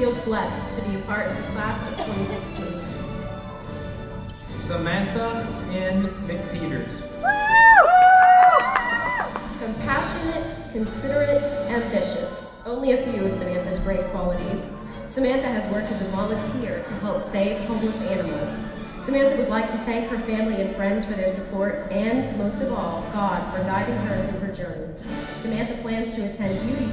feels blessed to be a part of the class of 2016. Samantha N. McPeters. Compassionate, considerate, ambitious. Only a few of Samantha's great qualities. Samantha has worked as a volunteer to help save homeless animals. Samantha would like to thank her family and friends for their support and, most of all, God for guiding her through her journey. Samantha plans to attend beauty.